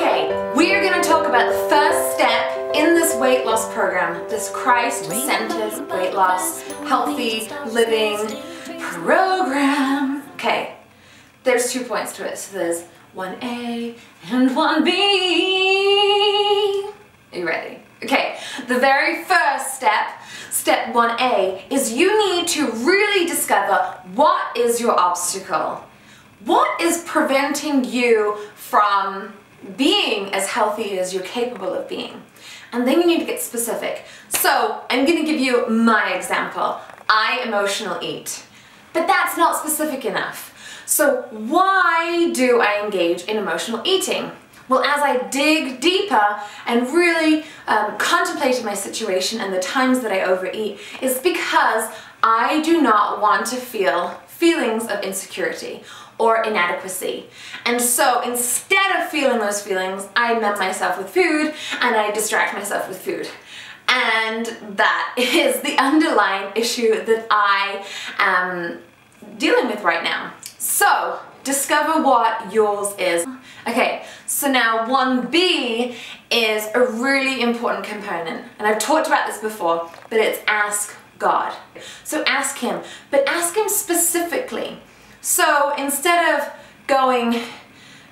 Okay, we are going to talk about the first step in this weight loss program, this Christ-centered weight loss, healthy living program. Okay, there's two points to it. So there's 1A and 1B. Are you ready? Okay, the very first step, step 1A, is you need to really discover what is your obstacle. What is preventing you from being as healthy as you're capable of being? And then you need to get specific. So I'm gonna give you my example. I emotional eat. But that's not specific enough. So why do I engage in emotional eating? Well, as I dig deeper and really um, contemplated my situation and the times that I overeat, it's because I do not want to feel feelings of insecurity or inadequacy. And so instead of feeling those feelings, I numb myself with food and I distract myself with food. And that is the underlying issue that I am dealing with right now. So, discover what yours is. Okay, so now 1B is a really important component. And I've talked about this before, but it's ask God. So ask Him, but ask Him specifically. So instead of going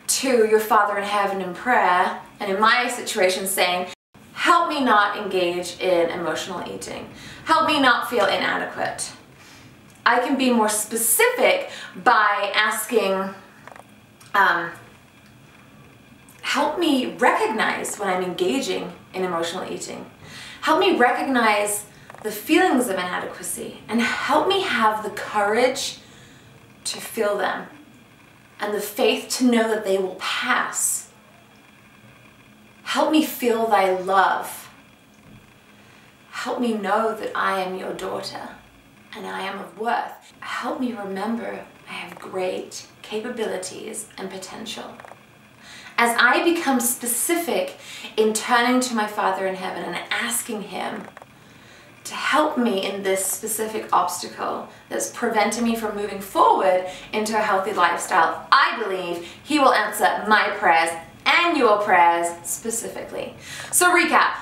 to your Father in heaven in prayer, and in my situation saying, help me not engage in emotional eating. Help me not feel inadequate. I can be more specific by asking, um, help me recognize when I'm engaging in emotional eating. Help me recognize the feelings of inadequacy and help me have the courage to feel them and the faith to know that they will pass. Help me feel thy love. Help me know that I am your daughter and I am of worth. Help me remember I have great capabilities and potential. As I become specific in turning to my Father in heaven and asking Him to help me in this specific obstacle that's preventing me from moving forward into a healthy lifestyle, I believe He will answer my prayers and your prayers specifically. So recap.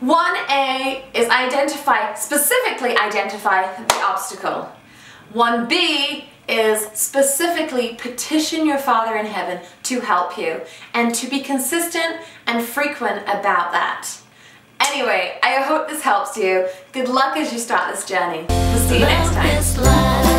1A is identify, specifically identify the obstacle. 1B is specifically petition your Father in heaven to help you and to be consistent and frequent about that. Anyway, I hope this helps you. Good luck as you start this journey. We'll see you next time.